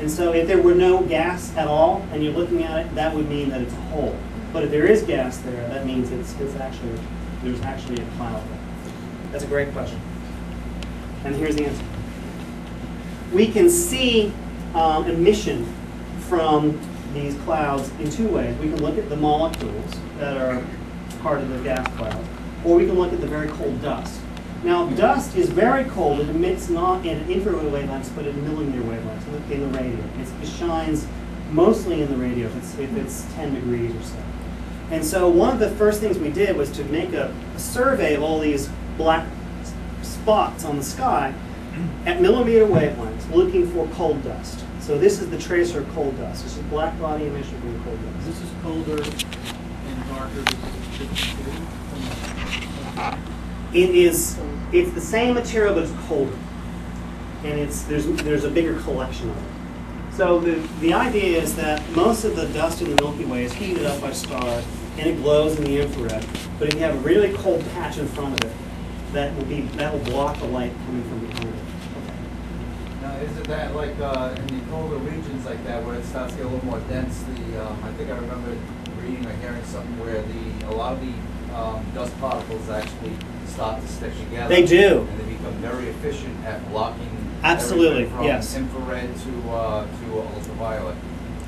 And so if there were no gas at all, and you're looking at it, that would mean that it's a hole. But if there is gas there, that means it's, it's actually, there's actually a cloud there. That's a great question. And here's the answer. We can see um, emission from these clouds in two ways. We can look at the molecules that are part of the gas cloud, or we can look at the very cold dust. Now, dust is very cold. It emits not in infrared wavelengths, but in millimeter wavelengths in the radio. It's, it shines mostly in the radio if it's, if it's 10 degrees or so. And so one of the first things we did was to make a, a survey of all these black spots on the sky at millimeter wavelengths looking for cold dust. So this is the tracer of cold dust. This is black body emission from cold dust. This is colder and darker It is, it's the same material, but it's colder. And it's, there's, there's a bigger collection of it. So the, the idea is that most of the dust in the Milky Way is heated up by stars, and it glows in the infrared. But if you have a really cold patch in front of it, that will be, that will block the light coming from behind it. Now, isn't that like uh, in the colder regions like that where it starts to get a little more dense? The um, I think I remember reading or hearing something where the a lot of the um, dust particles actually start to stick together. They do. and they become very efficient at blocking. Absolutely, from yes. Infrared to uh, to ultraviolet.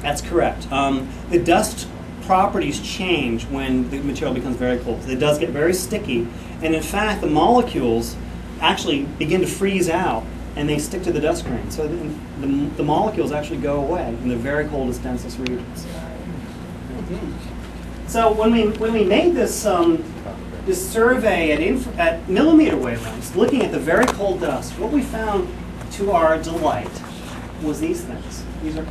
That's correct. Um, the dust properties change when the material becomes very cold. It does get very sticky, and in fact, the molecules actually begin to freeze out and they stick to the dust grain. So the, the, the molecules actually go away in the very coldest, densest regions. So when we when we made this um, this survey at, at millimeter wavelengths, looking at the very cold dust, what we found, to our delight, was these things. These are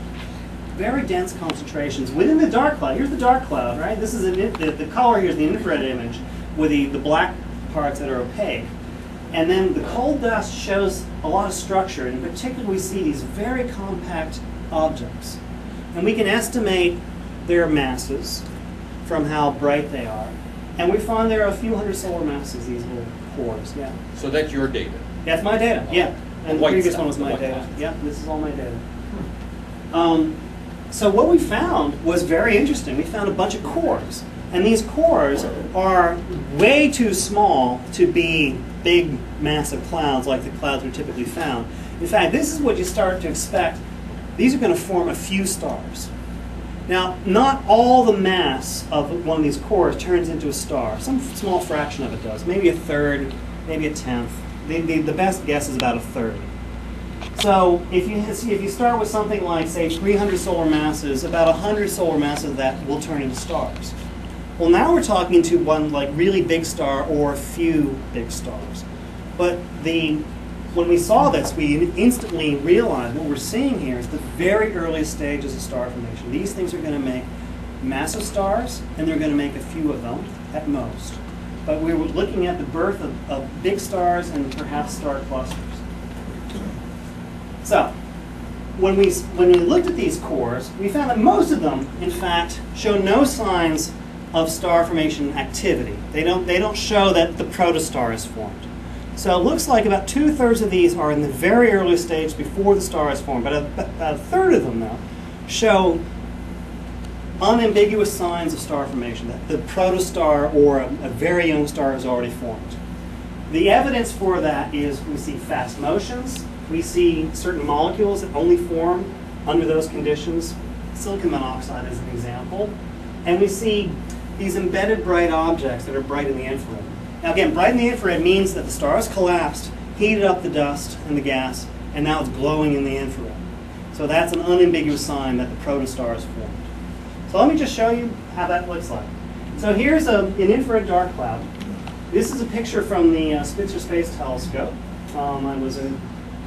very dense concentrations within the dark cloud. Here's the dark cloud, right? This is an, the, the color here is the infrared image with the, the black parts that are opaque. And then the cold dust shows a lot of structure. and In particular, we see these very compact objects. And we can estimate their masses from how bright they are. And we find there are a few hundred solar masses, these little cores. Yeah. So that's your data. That's my data, yeah. And the white previous stuff, one was my data. stuff. Yeah, this is all my data. Um, so what we found was very interesting. We found a bunch of cores. And these cores are way too small to be big, massive clouds like the clouds are typically found. In fact, this is what you start to expect. These are going to form a few stars. Now, not all the mass of one of these cores turns into a star. Some small fraction of it does. Maybe a third, maybe a tenth. The, the, the best guess is about a third. So if you if you start with something like say 300 solar masses, about 100 solar masses of that will turn into stars. Well, now we're talking to one like really big star or a few big stars. But the when we saw this, we instantly realized what we're seeing here is the very earliest stages of star formation. These things are going to make massive stars, and they're going to make a few of them at most. But we were looking at the birth of, of big stars and perhaps star clusters. So, when we, when we looked at these cores, we found that most of them, in fact, show no signs of star formation activity. They don't, they don't show that the protostar is formed. So it looks like about two-thirds of these are in the very early stage before the star is formed, but about a third of them, though, show unambiguous signs of star formation, that the protostar or a, a very young star is already formed. The evidence for that is we see fast motions, we see certain molecules that only form under those conditions, silicon monoxide as an example, and we see these embedded bright objects that are bright in the infrared. Now again, bright in the infrared means that the star has collapsed, heated up the dust and the gas, and now it's glowing in the infrared. So that's an unambiguous sign that the protostar is formed. So let me just show you how that looks like. So here's a, an infrared dark cloud. This is a picture from the uh, Spitzer Space Telescope. Um, I was a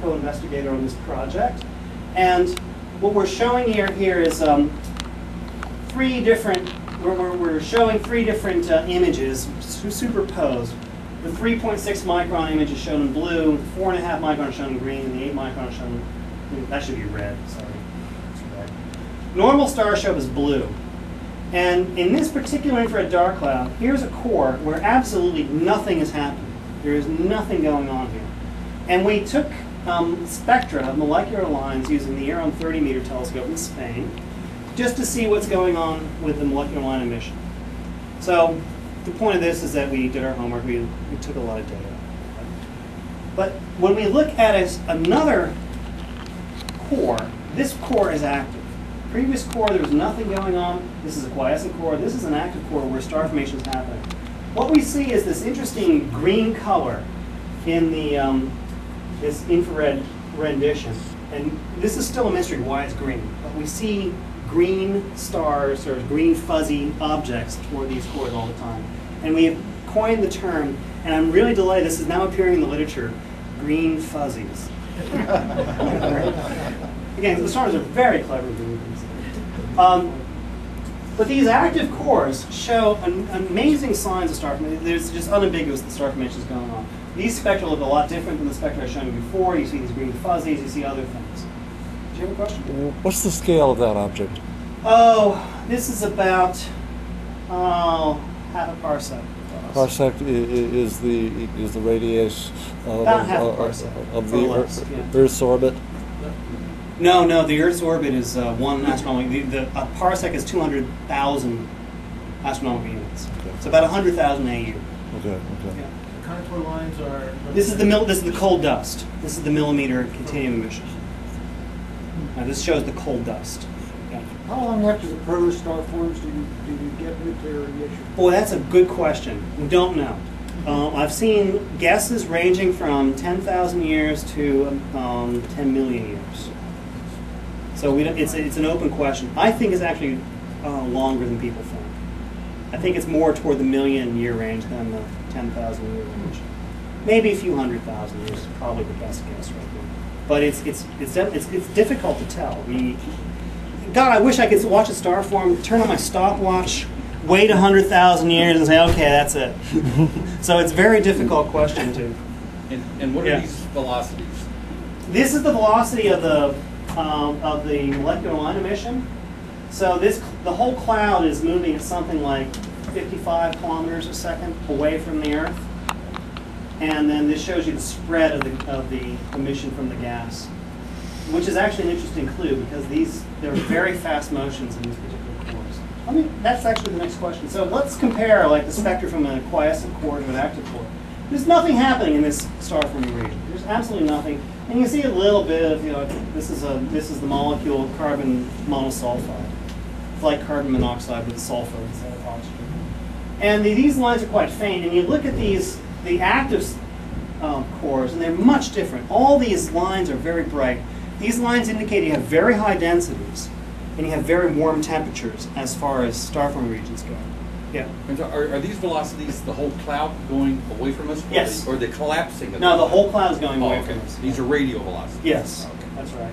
co-investigator on this project. And what we're showing here, here is um, three different, we're, we're, we're showing three different uh, images superposed. The 3.6 micron image is shown in blue, the 4.5 micron is shown in green, and the 8 micron is shown, that should be red, sorry. Red. Normal star show is blue. And in this particular infrared dark cloud, here's a core where absolutely nothing is happening. There is nothing going on here. And we took um, spectra of molecular lines using the IRAM 30 meter telescope in Spain, just to see what's going on with the molecular line emission. So the point of this is that we did our homework. We, we took a lot of data. But when we look at another core, this core is active. Previous core, there was nothing going on. This is a quiescent core. This is an active core where star formation is happening. What we see is this interesting green color in the um, this infrared rendition. And this is still a mystery why it's green. But we see green stars or green fuzzy objects toward these cores all the time. And we have coined the term, and I'm really delighted this is now appearing in the literature, green fuzzies. Again, the stars are very clever things. Um, but these active cores show an amazing signs of star formation. There's just unambiguous that star formation is going on. These spectra look a lot different than the spectra I've shown you before. You see these green fuzzies, you see other things. Do you have a question? What's the scale of that object? Oh, this is about oh, half a parsec. Parsec i- i- is the is the radius of, About of- of the less, Earth- yeah. Earth's orbit. No, no, the Earth's orbit is uh, one astronomical. The, the a parsec is two hundred thousand astronomical units. Okay. It's about hundred thousand AU. Okay. Okay. Yeah. The contour lines are. This is the mil- This is the cold dust. This is the millimeter continuum emission. Now this shows the cold dust. Yeah. How long after the protostar forms do you, do you get nuclear emission? Boy, that's a good question. We don't know. Um, I've seen guesses ranging from 10,000 years to um, 10 million years. So it's, it's an open question. I think it's actually uh, longer than people think. I think it's more toward the million year range than the 10,000 year range. Maybe a few hundred thousand years is probably the best guess right now. But it's, it's, it's, it's, it's difficult to tell. Mean, God, I wish I could watch a star form, turn on my stopwatch, wait 100,000 years and say, okay, that's it. so it's a very difficult question to. And, and what are Yeah. these velocities? This is the velocity of the, um, of the molecular line emission. So this, the whole cloud is moving at something like 55 kilometers a second away from the Earth. And then this shows you the spread of the, of the emission from the gas, which is actually an interesting clue because these, there are very fast motions in these particular cores. I mean, that's actually the next question. So let's compare like the spectra from a quiescent core to an active core. There's nothing happening in this star forming region. There's absolutely nothing. And you see a little bit of, you know, this is a this is the molecule carbon monosulfide. It's like carbon monoxide with sulfur instead of oxygen. And the, these lines are quite faint. And you look at these, the active um, cores, and they're much different. All these lines are very bright. These lines indicate you have very high densities, and you have very warm temperatures as far as star forming regions go. Yeah. And so are, are these velocities the whole cloud going away from us? or Yes. the- Or the collapsing No, the whole cloud is going Oh, away okay. from us. These are radial velocities? Yes, Okay. that's right.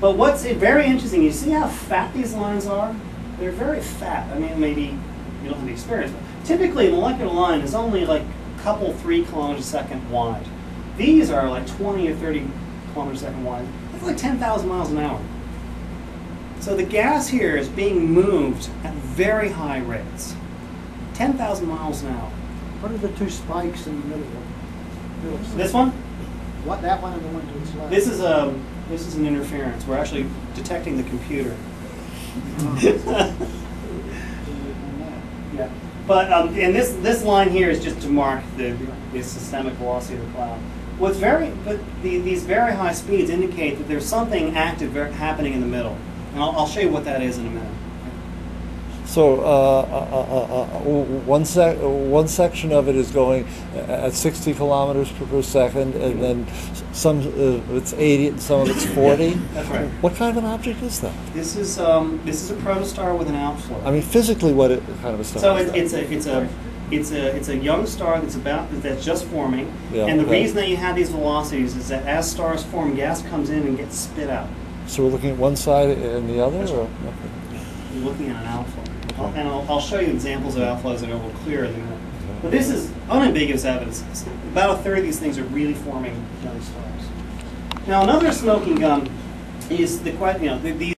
But what's very interesting, you see how fat these lines are? They're very fat. I mean, maybe you don't have the experience, but typically a molecular line is only like couple, three kilometers a second wide. These are like 20 or 30 kilometers a second wide. That's like 10,000 miles an hour. So the gas here is being moved at very high rates. 10,000 miles an hour. What are the two spikes in the middle? middle This one? What, that one and the one to its left? This is a this is an interference. We're actually detecting the computer. Oh. But um, and this this line here is just to mark the, the systemic velocity of the cloud. What's very but the, these very high speeds indicate that there's something active happening in the middle, and I'll, I'll show you what that is in a minute. So uh, uh, uh, uh, one sec one section of it is going at 60 kilometers per, second, and then some uh, it's 80 and some of it's 40. That's right. What kind of an object is that? This is um, this is a protostar with an outflow. I mean, physically, what it, kind of a star So is it, it's a it's a it's a it's a young star that's about that's just forming, Yeah, and the okay. reason that you have these velocities is that as stars form, gas comes in and gets spit out. So we're looking at one side and the other, That's or okay. You're looking at an outflow. I'll- And I'll, I'll show you examples of outflows that are a little clearer than that. But this is unambiguous evidence. About a third of these things are really forming young stars. Now, another smoking gun is the question, you know, the, these